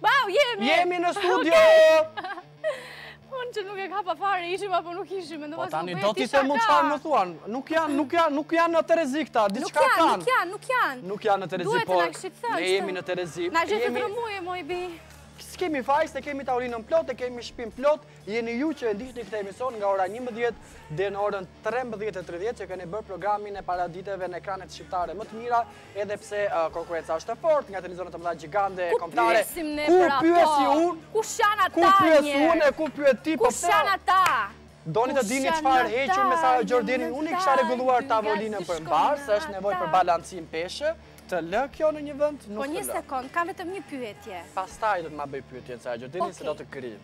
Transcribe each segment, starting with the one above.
Uau, jemi! Jemi në studio! Unë që nuk e kapa fare, ishim apo nuk ishim, Po tani, do ti se mund çfarë më thuan, nuk janë, nuk janë, nuk janë në terezi këta, diçka kanë. Nuk janë, nuk janë, nuk janë. në terezi, po, ne jemi në terezi. Na gjithë të drëmuje, moj bi. Kemi faj se kemi taurinën plot, e kemi shpinë plot, jeni ju që e ndiqni këtë emision nga ora 11 deri në orën 13.30 që keni bërë programin e paraditeve në ekranet shqiptare më të mira, Edhe pse konkurrenca është e fortë nga televizionet e mëdha gjigande kombëtare. Ku pyesim ne për ato? Ku pyes unë? Ku shan ata? Ku pyes unë e ku pyet ti? Po ku shan ata? Doni të dini çfarë hequr me Sara Gjordenin? Unë i kisha rregulluar tavolinën për mbarë, se është nevojë për balancim peshe. Të lë kjo në një vend, nuk të lë. Po një sekondë, kam vetëm një pyetje. Pastaj do të më bëjë pyetje Sara Gjordeni se do të krijë.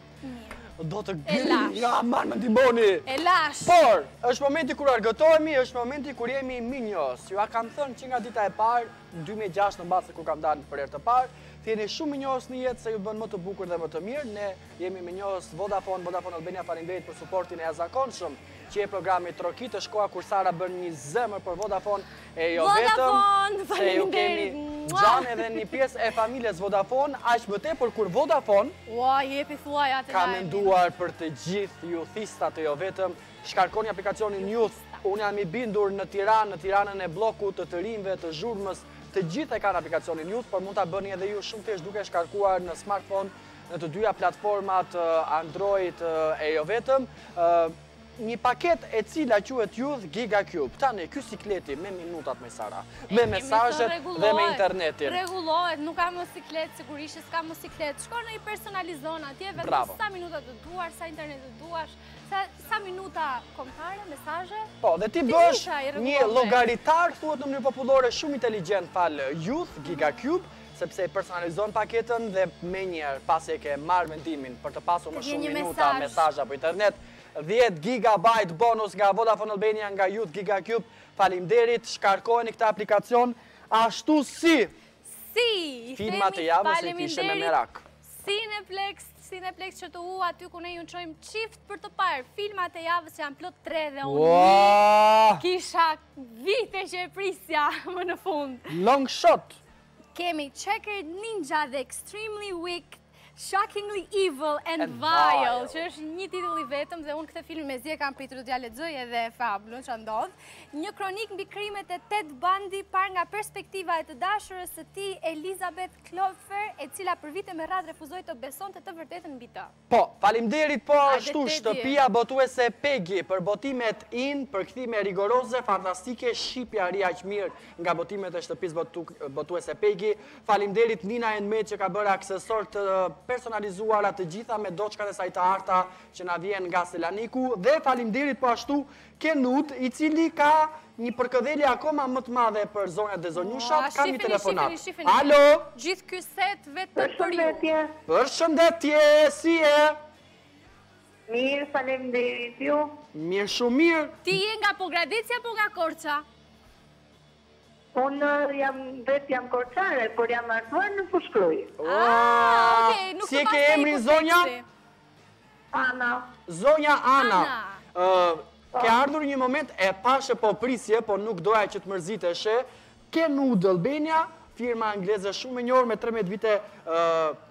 Do të gëni nga marë më ndihmoni. E lash. Por, është momenti kur argëtohemi, është momenti kur jemi mirënjohës. Jua kam thënë që nga dita e parë, 2006 në basë kur kam dalë për herë të parë, të jeni shumë mirënjohës në jetë se ju bën më të bukur dhe më të mirë. Ne jemi mirënjohës Vodafone, Vodafone Albania, faleminderit për suportin e jashtëzakonshëm që i jep programit Trokit, është koha kur Sara bën një zemër për Vodafone, E jo vetëm se ju kemi xhan edhe një pjesë e familjes Vodafone, aq më tepër kur Vodafone ka menduar për të gjithë youthistat e jo vetëm, shkarkoni aplikacionin Youth, unë jam i bindur në Tiranë, në Tiranën e Bllokut, të të rinjve të zhurmës, të gjithë e kanë aplikacionin Youth, por mund ta bëni edhe ju shumë thjesht duke shkarkuar në smartphone në të dyja platformat Android e jo vetëm. Një paketë e cila quhet Youth Giga Cube. Tani, ky sikleti me minutat më Sara, me mesazhet dhe me internetin. Rregullohet, nuk ka më siklet, sigurisht që s'ka më siklet. Shkon e i personalizon atje, vetë sa minuta të duash, sa internet të duash, sa minuta kombëtare, mesazhe. Po, dhe ti bëhesh një llogaritar, thuhet në mënyrë popullore, shumë inteligjent falë Youth Giga Cube, sepse e personalizon paketën dhe menjëherë pasi e ke marrë vendimin për të pasu më shumë minuta, mesazhe apo internet, 10 GB bonus nga Vodafone Albania nga Youth Giga Cube, faleminderit, shkarkojeni këtë aplikacion, ashtu si, si, filmat e javës e kishe me merak. Cineplex, Cineplex që të u aty ku ne ju çojmë në çift për të parë, filmat e javës që janë plot tre dhe unë një, kisha vite që e prisja më në fund. Long shot! Kemi Checkered Ninja dhe Extremely Wicked Shockingly Evil and Vile, që është një titull i vetëm dhe unë këtë film mezi e kam pritur do t'ja lexoj edhe fabulën ça ndodh. Një kronikë mbi krimet e Ted Bundy parë nga perspektiva e të dashurës së tij Elizabeth Kloepfer, e cila për vite me radhë refuzoi të besonte të vërtetën mbi të. Po, faleminderit po ashtu shtëpia botuese Pegi për botimet in përkthime rigoroze fantastike shqipja rri aq mirë nga botimet e shtëpisë botuese Pegi faleminderit Nina and Made që ka bërë aksesorë të personalizuara të gjitha me doçkat e saj të arta që na vjen nga Selaniku dhe faleminderit po ashtu Kenut, i cili ka një përkëdhelje akoma më të madhe për zonjat dhe zonjushat, ka një telefonatë. Alo! Përshëndetje! Përshëndetje, si je? Mirë, faleminderit, ju? Mirë, shumë mirë! Ti je nga Pogradeci apo nga Korça? Unë jam, vetë jam korçare, por jam martuar në Fushë-Krujë. Aaa, oke, nuk të paska hipoteksi. Si e ke emrin zonja? Ana. Zonja Ana. Ke po. ardhur një moment e pashë po prisje, po nuk doja që të mërziteshe. Kenwood Albania, firma angleze shumë e njohur me 13 vite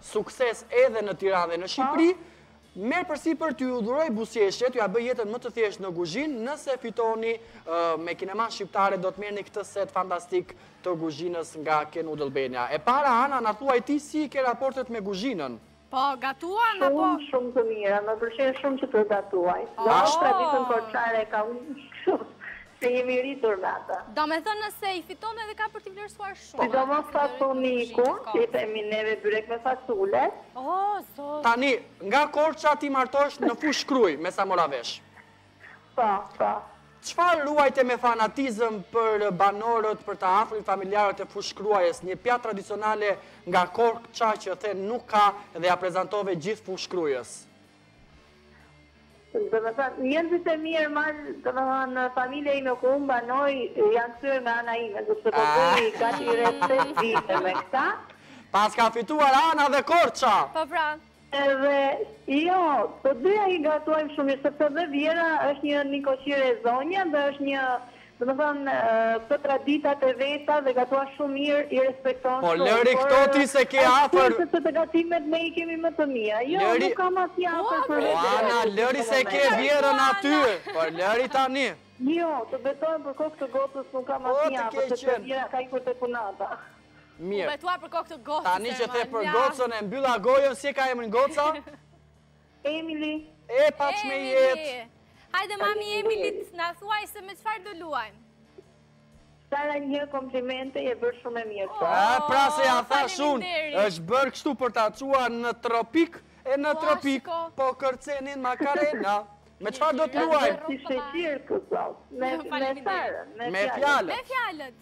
sukses edhe në Tiranë dhe në po. Shqipëri. Merr përsipër t'ju dhurojë buzëqeshje, t'jua bëjë jetën më të thjeshtë në kuzhinë, nëse fitoni me kinemanë shqiptare, do të merrni këtë set fantastik të kuzhinës nga Kenwood Albania. E para, Ana, na thuaj ti si i ke raportet me kuzhinën? Po, gatuan apo? Shumë, shumë të mira, më pëlqen shumë që të gatuaj. Sidomos traditën korçare e kam shumë, se jemi rritur me atë. Domethënë nëse i fiton edhe ka për t'i vlerësuar shumë. Sidomos lakrori i Korçës, që i themi neve byrek me fasule. Tani, nga Korça ti martohesh në Fushë Krujë, me sa mora vesh. Po, po. Çfarë ruajte me fanatizëm për banorët, për të afërmit, familjarët e Fushë-Krujës, një pjatë tradicionale nga Korça që the nuk ka dhe ia prezantove gjithë Fushë-Krujës? Domethënë, njerëzit e mirë marr, domethënë familja ime ku unë banoj, janë kthyer nga ana ime, sepse po bëj gati rreth pesë vite me këta. Paska fituar Ana dhe Korça! Po pra. Edhe jo, të dyja i gatuajmë shumë mirë, sepse dhe vjehrra është një nikoqire e zonja dhe është një, domethënë, këto traditat e veta dhe gatuan shumë mirë, i respekton shumë. Po lëri këto ti se e ke afër. Është keq sepse të gatimet ne i kemi më të mira. Jo, nuk kam asnjë afër për vete. Po Ana, lëri se e ke vjehrrën aty. Po lëri tani. Jo, të betohem për kokë të gocës nuk kam asnjë afër, sepse vjehrra ka ikur te kunata. Mirë. U betua për kokë të gocës. Tani që the për gocën e mbylla gojën, si e ka emrin goca? Emili. E paç me jetë. Hajde mami i Emilit, na thuaj se me çfarë do luajmë. Sara një kompliment, je bërë shumë e mirë. Po. A, pra se ia tha shumë, është bërë kështu për ta çuar në tropik, e në po, tropik, po kërcenin makarena. Me çfarë do të luajmë? Me fjalët. Me fjalët.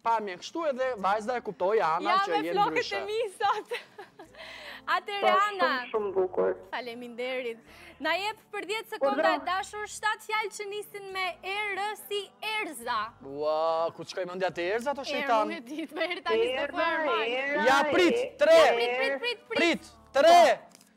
Pa mirë, kështu edhe vajzda e kuptoi Ana që je ndryshe. Ja me flokët e mi sot. Atëherë po, Ana. Shumë shumë bukur. Faleminderit. Na jep për 10 sekonda e dashur 7 fjalë që nisin me er si Erza. Ua, ku shkoi mendja te Erza, o shejtan? Erë, di, më er tani të po Ja prit 3. Prit, prit, prit, prit. 3,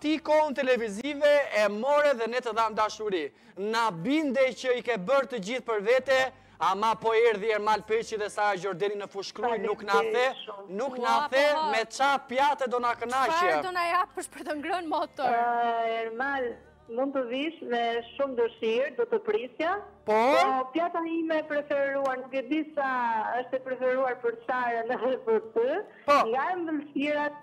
Ti kohën televizive e morre dhe ne të dhamë dashuri. Na binde që i ke bërë të gjithë për vete, ama po erdhi Ermal Peçi dhe Sara Gjordeni në Fushë-Krujë, nuk na the, nuk na the me ça pjate do na kënaqësh. Çfarë do na japësh për, për të ngrënë motër? Ermal, mund të vish me shumë dëshirë, do të prisja. Po? Po, pjata ime e preferuar, nuk e di sa është e preferuar për Sarën dhe për të, po. nga ëmbëlsirat,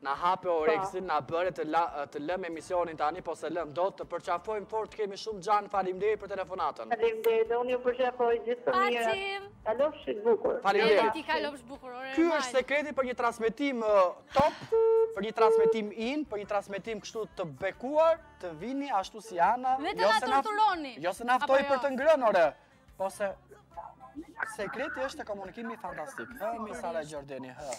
Na hape oreksin, na bëre të, la, të lëmë emisionin tani, po s'e lëmë dot, të përqafojmë fort, të kemi shumë xhan, faleminderit për telefonatën. Faleminderit, dhe unë ju përqafoj gjithë të mirat. Pafshim! Kalofshi bukur. Faleminderit. Edhe ti kalofsh bukur, ore. Ky është sekreti për një transmetim uh, top, për një transmetim in, për një transmetim kështu të bekuar, të vini ashtu si Ana. Vetëm jo na torturoni. Jo se na ftoi jo? për të ngrënë, ore. Po se sekreti është komunikimi fantastik. Hë, mi Sara Gjordeni, hë.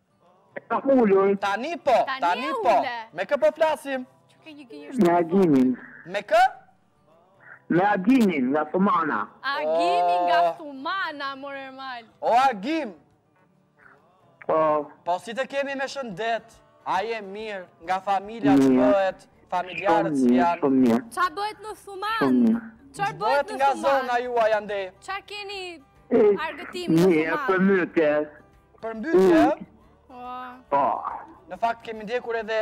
E ka ulur. Tani po, tani po. Me kë po flasim? Me Agimin. Me kë? Me Agimin nga Thumana. Agimi nga oh. Thumana, mor Ermal. O Agim. Po. Po si të kemi me shëndet? A je mirë nga familja ç'bëhet, familjarët si janë? Ça bëhet në Thumanë? Ça bëhet nga zona juaj andej? Ça keni argëtimi në Thumanë? Mirë, përmbytje, Përmbytje, mm. Po. Në fakt kemi ndjekur edhe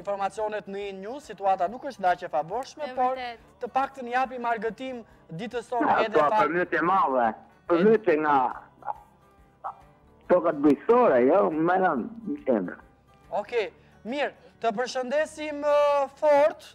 informacionet në in news, situata nuk është dhe aq e favorshme, por të paktën japim argëtim ditësor edhe fakt. Po, përmbytje e madhe, përmbytje nga tokat bujqësore, jo, më në në Okej, mirë, të përshëndesim fort,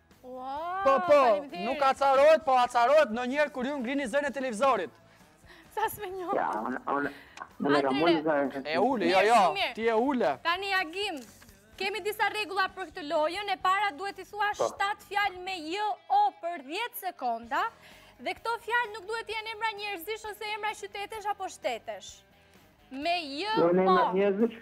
Po, po, nuk acarohet, po acarohet ndonjëherë kur ju ngrini zërin e televizorit. Sa s'me njohë. Ja, unë, unë, e kam ulur zërin. E ule, jo, jo, ti e ule. Tani, Agim, kemi disa rregulla për këtë lojën, e para duhet të thuash 7 po. fjalë me jë o për 10 sekonda, dhe këto fjalë nuk duhet të jenë emra njerëzish ose emra qytetesh apo shtetesh. Me jë o. Në emra njerëzish?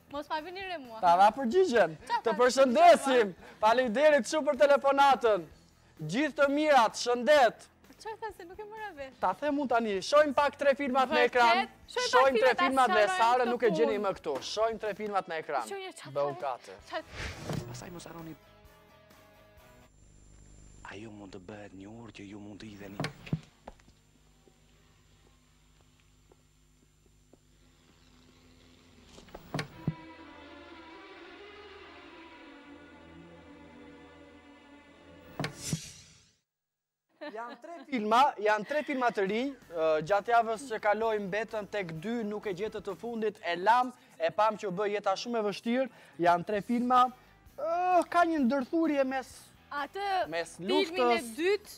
Mos ma vini re mua. Ta dha përgjigjen. Të përshëndesim. Faleminderit shumë për telefonatën. Gjithë të mirat, shëndet. Çfarë tha se nuk e mora vesh? Ta them unë tani, shohim pak tre filmat në ekran. Shohim tre filmat dhe Sarën nuk e gjeni më këtu. Shohim tre filmat në ekran. Bëhu gati. Pastaj mos harroni A ju mund të bëhet një orë që ju mund të idheni? Janë tre filma, janë tre filma të rinj, gjatë javës që kaloi mbetën tek dy nuk e gjetët të fundit, e lamë, e pamë që u bë jeta shumë e vështirë, janë tre filma, ka një ndërthurje mes... Atë filmin e dytë,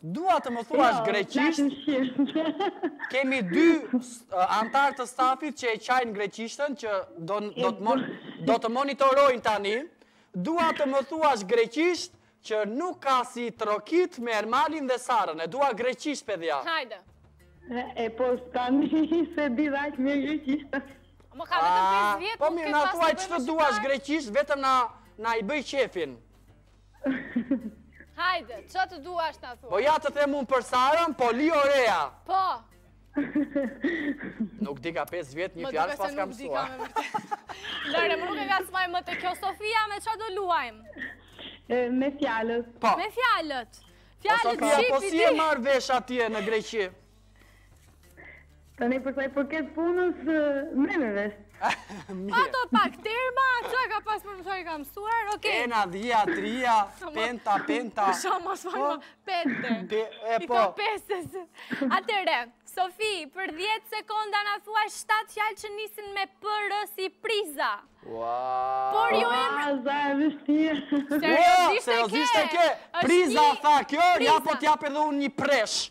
Dua të më thuash greqisht. Kemi dy anëtarë të stafit që e çajnë greqishtën që do do të do të monitorojnë tani. Dua të më thuash greqisht që nuk ka si Trokit me Ermalin dhe Sarën. E dua greqisht pedhja. Hajde. E po tani s'e di dhe aq mirë greqisht. Unë kam vetëm 5 vjet. Po më na thuaj ç'të duash greqisht vetëm na na e bëj qejfin. Hajde, ç'të duash na thuaj? Po ja të them unë për Sarën, poli orea. Po. Nuk di ka 5 vjet një fjalë s'paska mësuar. Më duket se nuk di ka me vërtet. Lëre, më nuk e ka smaj më të kjo. Sofia, me çë do luajmë? Me fjalët. Po. Me fjalët. Fjalët, spiti. Po Sofia, po si e marrë vesh atje në Greqi? Tani përsa i përket punës, merrem vesh. Ato pak terma, ça ka pas për mësuar ka mësuar, oke. Ena, dhja, trija, penta, penta. Kësha ma shfarë, po. pente. E po. I pesës. Atëherë, Sofi, për 10 sekonda na thuaj 7 fjalë që nisin me p si priza. Ua. Por jo e më... Ua, e vështirë. Seriosisht e ke. Priza, tha kjo, ja po ta përdor unë një presh.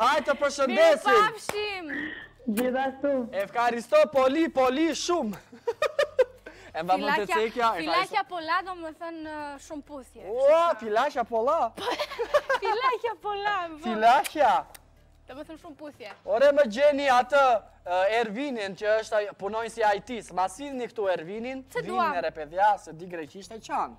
Hajt të përshëndesim. Mirë pafshim. Gjithashtu. Efkaristo poli, poli shumë. E mba më të cekja. Filakja pola do me thënë shumë puthje. O, filakja pola. Filakja pola. Filakja. Do me thënë shumë puthje. Ore më gjeni atë Ervinin që është punon si IT. Ma sillni këtu Ervinin, vinë në repedhja, se di greqisht e qanë.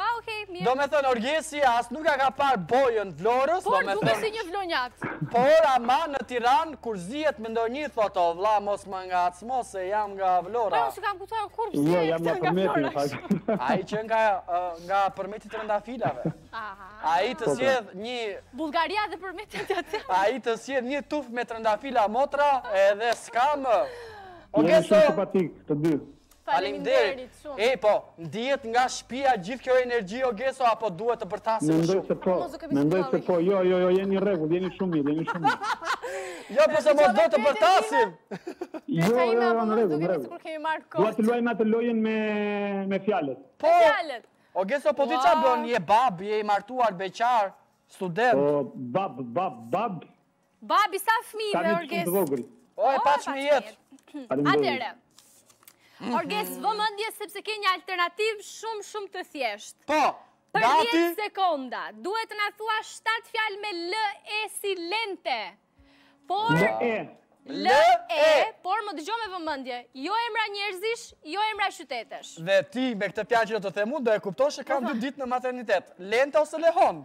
Ah, okay, mirë. Do me thënë, Orgesi as nuk ia ka parë bojën Vlorës, do me thënë... Por, duket si një vlonjat. Por, ama në Tiranë, kur zihet me ndonjë një thotë, o vlla, mos më ngacmo, se jam nga Vlora. Pa, po, unë kam kujtuar, kur pse jo, jam nga Përmeti, në fakt. Ai që nga, nga Përmeti i trëndafilave. A i të sjedh një... Bulgaria dhe Përmeti të të Ai të sjell një tufë me trëndafila motra, edhe s'ka më. Orgeso... Jemi shumë simpatikë, të dy. Faleminderit shumë. Ej po, ndihet nga shpia gjithë kjo energji Orgeso apo duhet të bërtasim shumë? Mendoj se po. Mendoj se po. Jo, jo, jo, jeni në rregull, jeni shumë mirë, jeni shumë mirë. Jo, po se mos do të bërtasim. Jo, jo, jo, në rregull, në rregull. Dua të luajmë atë lojën me me fjalët. Po. Fjalët. Orgeso, po ti ça bën? Je bab, je i martuar, beqar, student. Po, bab, bab, bab. Bab, sa fëmijë Orges? Ka një të vogël. O, e paç me jetë. Atëherë. Orges, vëmendje sepse ke një alternativë shumë shumë të thjeshtë. Po, për 10 sekonda, duhet të na thuash 7 fjalë me L E si lente. Por, L E. L E, por më dëgjo me vëmendje, jo emra njerëzish, jo emra qytetesh. Dhe ti me këtë fjalë që do të them unë, do e kuptosh që kam dy ditë në maternitet. Lente ose lehonë.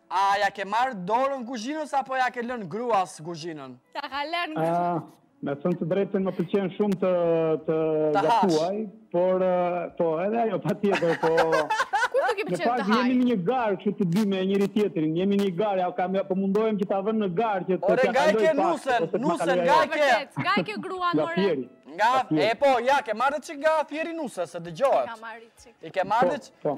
A ia ke marrë dorën kuzhinës apo ia ke lënë gruas kuzhinën? Ia ka lënë gruas. Me thënë të drejtën më pëlqen shumë të të gatuaj, por po edhe ajo patjetër, po. Kujt i pëlqen të hajë? Jemi në një garë kështu të dy me njëri tjetrin, jemi në një garë, ja kam po mundohem që ta vë në garë që ta kaloj. Ore nga e ke nusen, nusen nga e ke. Nga e ke gruan ore? Nga, e po, ia ke marrë çik nga Fieri nusja, se dëgjohet. Ka marrë çik. I ke marrë çik. Po.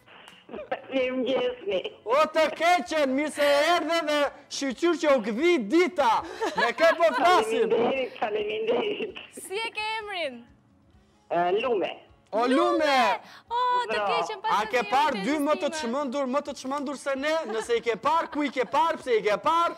Mirëmëngjesi. O të keqen, mirë se erdhe dhe shqyqyr që u gdhi dita. Me kë po flasim? Faleminderit, faleminderit. Si e ke emrin? Lume. O lume! O, të keqen paç të A ke parë dy më të çmendur, më të çmendur se ne? Nëse i ke parë, ku i ke parë, pse i ke parë?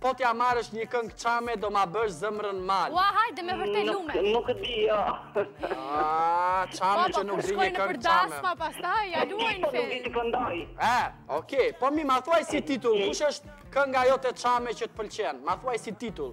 Po t'ia marrësh një këngë çame do ma bësh zemrën mal. Ua hajde me vërtet Lume. Nuk nuk e di jo. Ah, çame që nuk di një këngë çame. Po për dasma pastaj ia luajnë fe. Po nuk di të këndoj. Ah, okay. Po mi ma thuaj si titull, kush është kënga jote çame që të pëlqen? Ma thuaj si titull.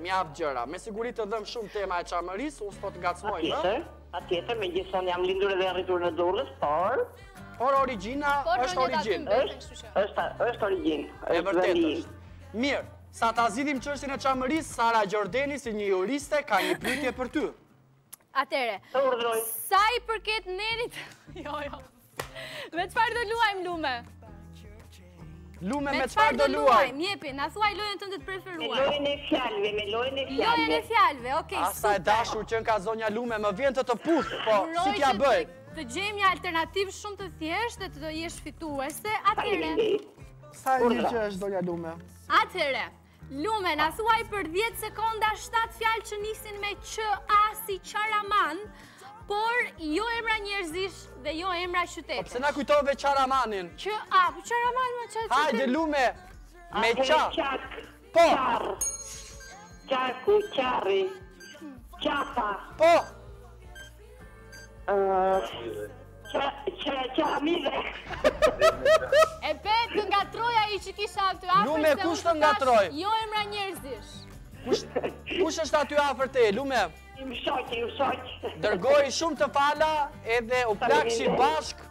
Mjaft gjëra. Me siguri të dhemb shumë tema e Çamërisë, unë s'po të ngacmoj më. Patjetër, patjetër, megjithëse unë jam lindur edhe rritur në Durrës, por... Por origjina është origjinë. Është, është origjinë. E vërtetë është. Mirë, sa ta zgjidhim çështjen e Çamërisë, Sara Gjordeni si një juriste ka një pyetje për ty. Atëherë, sa i përket nenit... Jo, jo. Me çfarë do luajmë, Lume? Lume, me çfarë do luajmë? Jepi, na thuaj lojën tënde të preferuar. Me lojën e fjalëve, me lojën e fjalëve. Lojën e fjalëve, okej, super. Ah sa e dashur qenka zonja Lume, më vjen të të puth, po, si t'ia bëj? Të gjejmë një alternativë shumë të thjeshtë dhe të jesh fituese, atëherë. Sa e mirë që është zonja Lume? Atëherë, Lume, na thuaj për 10 sekonda 7 fjalë që nisin me qa si qaraman, por jo emra njerëzish dhe jo emra qytetesh. Po pse na kujtove qaramanin? Qa, po qaraman më qaj qytet. Hajde Lume, me qa. Qak, po. qar, qaku, qari, qapa. Po. Qa, qa, qa, mirë E pe, të ngatërroi ai që kisha aty afër Lume, kush të ngatërroi? Jo emra njerëzish Kush, kush është aty afër teje, Lume? Im shoqi, im shoqi Dërgoji shumë të fala edhe u plakshi bashkë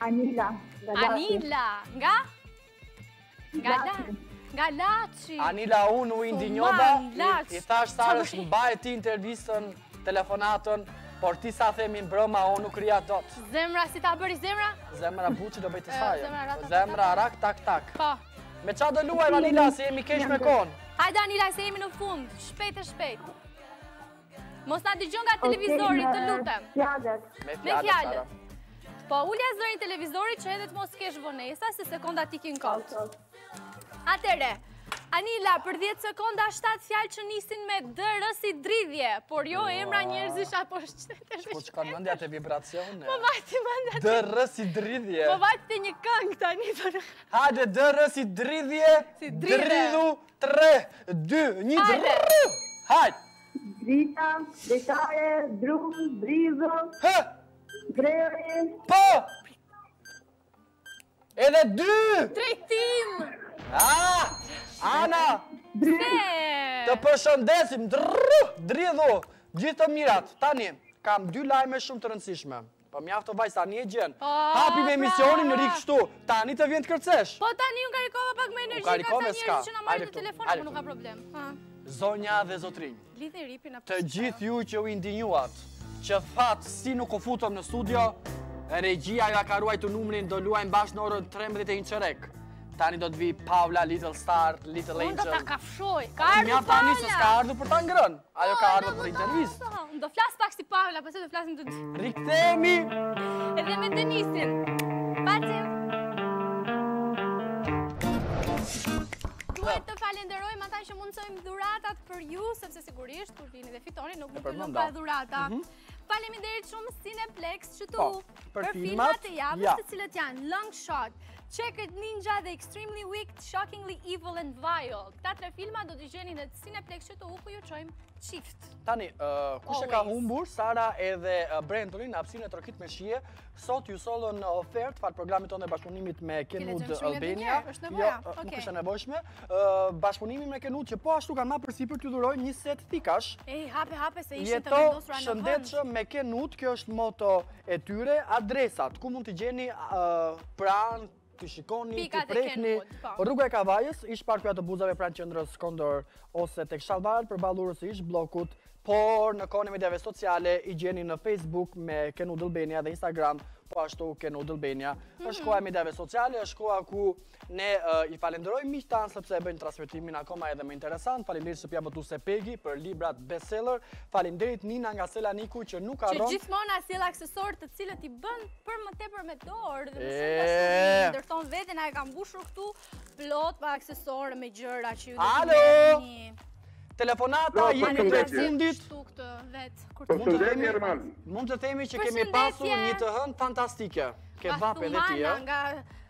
Anila, nga Laçi. Anila, nga? Nga Laçi. Nga Laçi. Anila, unë u indinjova, i thashë Sarës mbaje ti intervistën, telefonatën, por ti sa the mirëmbrëma, unë nuk rrija dot. Zemra, si ta bëri zemra? Zemra, buqë do bëjtë sajë. Zemra, rak, tak, tak. Po. Me ça do luash, Anila, se jemi keq me kohën. Hajde, Anila, se jemi në fund, shpejt e shpejt. Mos na dëgjon nga televizori, të lutem. Me fjalët. Po ulja zërin televizorit që edhe të mos kesh vonesa se sekondat ikin kot. Atëherë, Anila, për 10 sekonda 7 fjalë që nisin me dr si dridhje, por jo emra njerëzish apo shtete. S'po të çon mendja te vibracion. Po vajti mendja te... Dr si dridhje. Po vajti te një këngë tani. Hajde, dr si dridhje. Si dridhje. 3, 2, 1, drrrrrë! Hajt! Drita, dritare, drumë, drizë, Hë! dreri, Po! Edhe dy! Drejtim! Ah! Ana! Tre! Të përshëndesim! Drrrrrë! Dridhu! Gjithë të mirat! Tani, kam dy lajme shumë të rëndësishme. Po mjaft o vajzë tani e gjen. Hapim emisionin rri kështu. Tani të vjen të kërcesh. Po tani unë karikova pak më energji kaq sa njerëz që na marrin në telefon apo nuk ka problem. Zonja dhe zotërinj. Lidhni ripin apo. Të gjithë ju që u indinjuat, që thatë si nuk u futëm në studio, regjia jua ka ruajtur numrin, do luajmë bash në orën 13 e një çerek. Tani do të vijë Paula Little Star, Little Angel. Unë do ta kafshoj. Ka ardhur Paula. Mjaft tani se s'ka ardhur për ta ngrënë. Ajo ka ardhur për intervistë. Po, unë do flas pak si Paula, pse do flasim të dy. Rikthehemi. Edhe me Denisin. Paçi. Duhet të falenderojmë ata që mundësojnë dhuratat për ju, sepse sigurisht, kur vini dhe fitoni, nuk mund të vini pa dhurata. Mhm. Faleminderit shumë Cineplexx QTU. Po. për filmat e javës të cilët janë Long Shot, Checkered Ninja dhe Extremely Wicked, Shockingly Evil and Vile. Këta tre filma do t'i gjeni në Cineplexx QTU ku ju çojmë çift. Tani, kush e ka humbur, Sara edhe blenderin, hapësirën e trokit me shije, sot ju sollëm në ofertë, falë programit tonë e bashkëpunimit me Kenwood Albania. Jo, nuk është e nevojshme. bashkëpunimi me Kenwood që po ashtu ka marrë përsipër t'ju dhurojë një set thikash. E, hape, hape, se ishte të vendosura në vend. Jeto shëndetshëm me Kenwood, kjo është moto e tyre, adresat, ku mund t'i gjeni pranë, t'i shikoni, t'i prekni. Po. Rruga e Kavajës, ish parku i autobusëve pranë qendrës Kondor, ose tek Shallvaret përballë urës së ish Bllokut, por në kohën e mediave sociale i gjeni në Facebook me Kenwood Albania dhe Instagram, po ashtu Kenwood Albania. Mhm. është koha e mediave sociale, është koha ku Ne i falenderojmë miqtë tanë sepse e bëjnë transmetimin akoma edhe më interesant. Faleminderit Shtëpia Botuese Pegi për librat bestseller. Faleminderit Nina nga Selaniku që nuk harron. Që gjithmonë na sjell aksesorë të cilët i bën për më tepër me dorë dhe me shumë dashuri. Ndërkohë veç na i ka mbushur këtu plot me aksesorë me gjëra që ju do të merrni. Te telefonata jemi e fundit. Mund të themi mund të themi që kemi pasur një të hënë fantastike. Ke vapë edhe ti, ëh.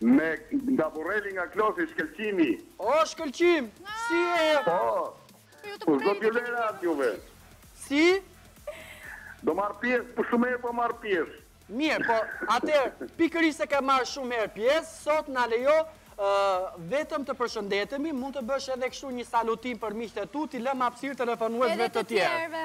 Me nga Burreli nga Klosi Shkëlqimi. O Shkëlqim, si je? Po. Po do t'ju lëre atë juve. Si? Do marr pjesë, po shumë herë po marr pjesë. Mirë, po atëherë pikërisht se ke marrë shumë herë pjesë, sot na lejo vetëm të përshëndetemi, mund të bësh edhe kështu një salutim për miqtë e tu, t'i lëmë hapësirë telefonuesve të tjerë. Edhe të tjerëve.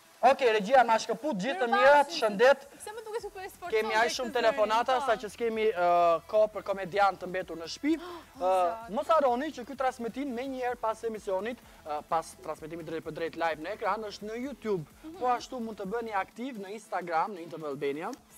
Okej, regjia na shkëput gjithë të mirat, shëndet, kemi aq shumë telefonata sa që s'kemi kohë për komedian të mbetur në shtëpi, mos harroni që ky transmetim menjëherë pas emisionit, pas transmetimit drejtpërdrejt live në ekran, është në Youtube, po ashtu mund të bëheni aktiv në Instagram, në Intervjallbenia.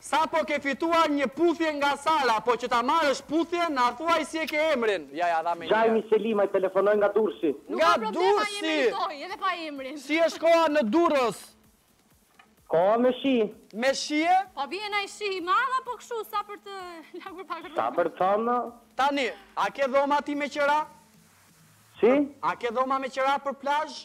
Sapo ke fituar një puthje nga Sara, po që ta marrësh puthjen, na thuaj si e ke emrin. Ja, ia dha menjëherë. Xhaimi Selimaj telefonoj nga Durrësi. Nuk ka problem, ai e meritoi, edhe pa emrin. Si është koha në Durrës? Koha me shi. Me shi, ë? Po vjen ai shi i madh apo kështu, sa për të lagur pak rrugën? Sa për të thënë? Tani, a ke dhoma ti me qira? Si? A ke dhoma me qira për plazh?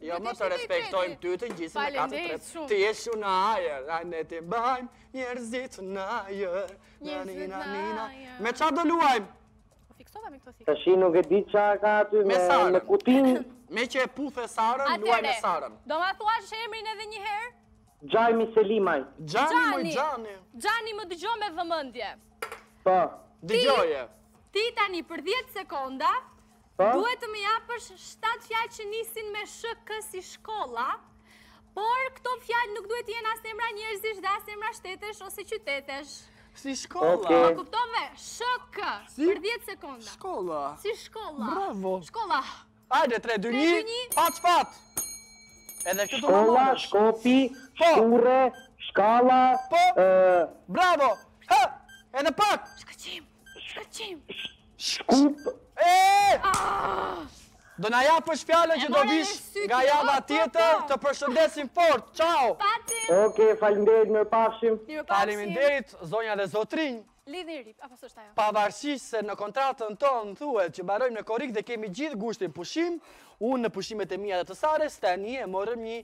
Jo më të respektojmë ty të gjithë në katër tre. Ti je shumë në ajër, a ne t'i mbajmë njerëzit në ajër. Njerëzit në ajër. Me ça do luajmë? Po fiksova me këto thikë. Tashi nuk e di ça ka aty me Sarën. Me kutinë. Meqë e puthe Sarën, luaj me Sarën. Do ma thuash emrin edhe një herë? Xhani Selimaj. Xhani, moj Xhani. Xhani më dëgjo me vëmendje. Po. Dëgjoje. Ti tani për 10 sekonda Po? Duhet të më japësh 7 fjalë që nisin me SHK si shkolla, por këto fjalë nuk duhet të jenë as emra njerëzish dhe as emra shtetesh ose qytetesh. Si shkolla. Okay. Ma kuptove? SHK. Si? Për 10 sekonda. Shkolla. Si shkolla. Bravo. Shkolla. Hajde, 3, 2, 1. Pat, pat. Edhe këtë të më marrë. Shkolla, shkopi, po. shkurre, shkalla. Po. Bravo. Ha. Edhe pak. Shkëlqim. Shkëlqim! Shkup! Eee! Do na japësh fjalën që do vish nga java tjetër të përshëndesim fort! Ciao! Paçim! Oke, faliminderit mirupafshim! Faliminderit, zonja dhe zotërinj! Lidhni rripa, apo si është ajo? Pavarësisht se në kontratën tonë thuhet që mbarojmë në korrik dhe kemi gjithë gushtin pushim, unë në pushimet e mia dhe të Sarës, tani e morëm një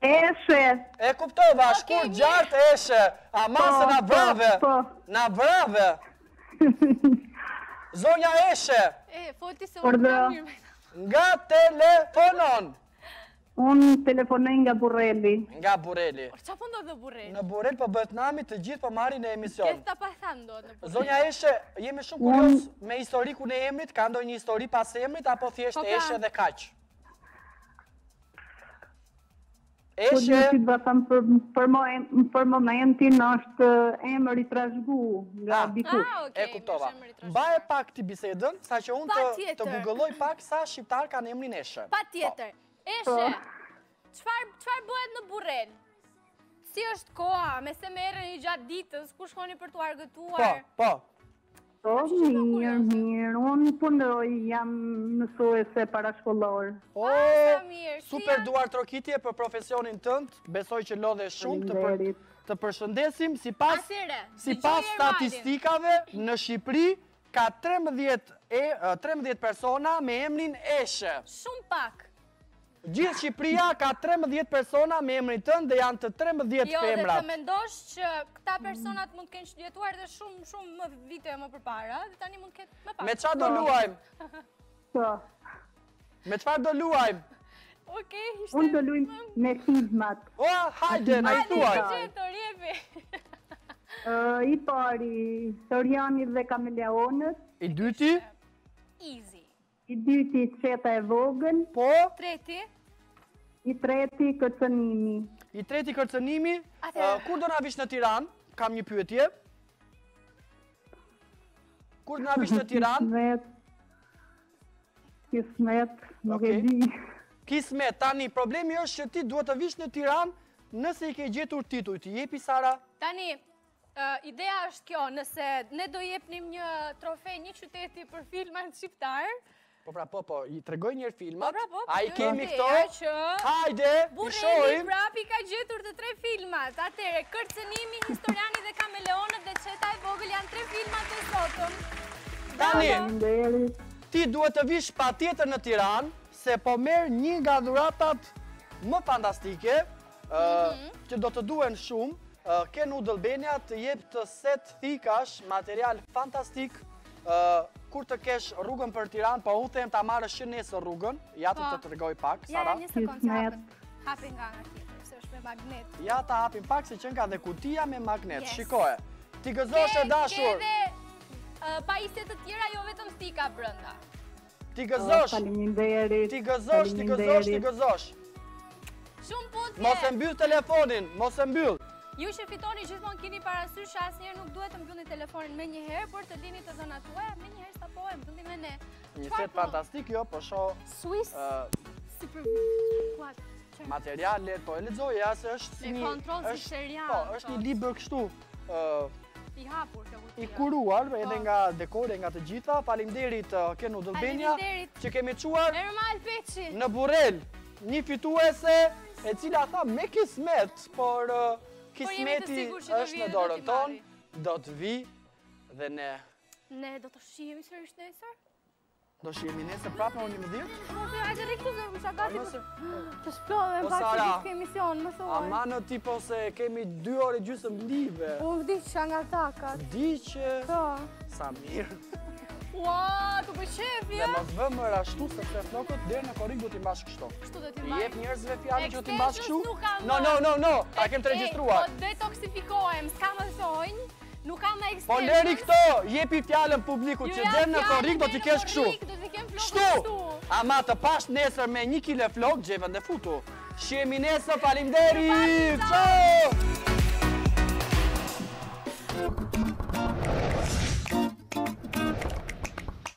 Eshe. E kuptova, okay, shkurt qartë, Eshe. Aman po, se na po, brave. Po, po. Na brave. Zonja Eshe. E, foli se unë të mirë. Nga telefonon. Unë telefonoj nga Burreli. Nga Burreli. Por çfarë po ndodh në Burrel? Në Burrel po bëhet nami të gjithë po marrin në emision. Kështu të paskan dhe në Burrel. Zonja Eshe, jemi shumë kuriozë me historikun e emrit, ka ndonjë histori pas emrit apo thjesht po pra. Eshe dhe kaq? Po ju si të themi për, për, për momentin është emër i trashëgu nga ah, dikush. Ah, okay, e kuptova. Mbaje pak ti bisedën, sa që unë të, të gugëlloj pak sa shqiptarë kanë emrin Eshe. Patjetër. Po. Eshe, çfarë, po. Çfarë bëhet në Burrel? Si është koha, me se merreni gjatë ditës, ku shkoni për t'u argëtuar? Po, po. Po, mirë, mirë. Unë punoj, jam mësuese parashkollor. O, super duartrokitje për profesionin tënd. Besoj që lodhesh shumë të për të përshëndesim sipas sipas statistikave në Shqipëri ka 13 e 13 persona me emrin Eshe. Shumë pak. Gjithë Shqipëria ka 13 persona me emrin tënd dhe janë të 13 femra. Jo, dhe të mendosh që këta personat mund të kenë jetuar dhe shumë, shumë më vite më përpara, dhe tani mund të ketë më pak. Me ça do luajmë? Po. Me çfarë do luajmë? Ok, ishte... Unë do luaj me filmat. O, oh, hajde, na i thuaj. Hajde, në i të rjepi. I pari, Historiani dhe Kameleonët. I dyti? Easy. I dyti, çeta e vogël. Po. Treti. I treti, kërcënimi. I treti, kërcënimi. Kur do na vish në Tiranë? Kam një pyetje. Kur do na vish në Tiranë? Kismet. Kismet, nuk e di. Kismet, tani problemi është që ti duhet të vish në Tiranë nëse i ke gjetur titujt, ti jepi Sara? Tani, Ideja është kjo, nëse ne do jepnim një trofej një qyteti për filmat shqiptarë, Po pra, po, po, i tregoj njëherë filmat, po, pra, po, po, a i kemi këto, hajde, i shojmë. Burreli prapë i ka gjetur të tre filmat, atëherë, kërcënimi, historiani dhe kameleonët dhe çeta e vogël janë tre filmat e sotëm. Tani, ti duhet të vish patjetër në Tiranë, se po merr një nga dhuratat më fantastike, që do të duhen shumë, Ken Udel Benja të jep të set thikash material fantastik kur të kesh rrugën për Tiranë, po po unë them ta marrësh që nesër rrugën, ja të të tregoj pak, Sara. Ja, një sekondë që hapim, hapim nga ana tjetër, se është me magnet. Ja, ta hapim pak, se qenka dhe kutia me magnet, shikoje. T'i gëzosh e dashur. Ke dhe pajisje të tjera, jo vetëm thika brenda. T'i gëzosh. Faleminderit. T'i gëzosh, t'i gëzosh, t'i gëzosh. Shumë puthje. Mos e mbyll telefonin, mos e mbyll. Ju që fitoni gjithmonë kini parasysh asnjëherë nuk duhet të mbyllni telefonin menjëherë, por të lini të dhënat tuaja, menjëherë sapo e mbyllni me ne. Një set fantastik jo, po shoh... Swiss... Si për... Materialet, po e lexoja, se është... Me kontrol si serial. Po, është një libër kështu. E hapur te kutia. I kuruar, po. edhe nga dekori e, nga të gjitha. Faleminderit, Kelly Dëlbenja. Që kemi çuar... Ermal Peqi. Në Burrel, një fituese, e cila tha me kismet, por kismeti po është në dorën tonë, do të vijë dhe ne... Ne do të shihemi sërish nesër? Do shihemi nesër prapë në njëmbëdhjetë? Po, ti hajde rri këtu me Shqarrin për... Të çlodhem pak që gjithë ky emision, më thuaj. Aman ti po se kemi dy orë e gjysmë live. Po, unë vdiqa nga takat. Vdiqa... Po. Sa mirë. Ua, ti për qejfi, ja? Dhe mos më rrafsho se këto flokët deri në korrik do t'i mbash kështu. Kështu do t'i mbash. Jep njërzve fjallë që t'i mbash kështu? No, no, no, no, e kemi të registruar. Po, detoxifikohem, s'ka më thonjë. Nuk ka më ekstenshëns. Po lëri këto, jepi fjalën publikut që deri në korrik do t'i kesh kështu. Kështu, ama të pashë nesër me një kile flok, Xhevën e futu. Shihemi nesër, faleminderit! Çao!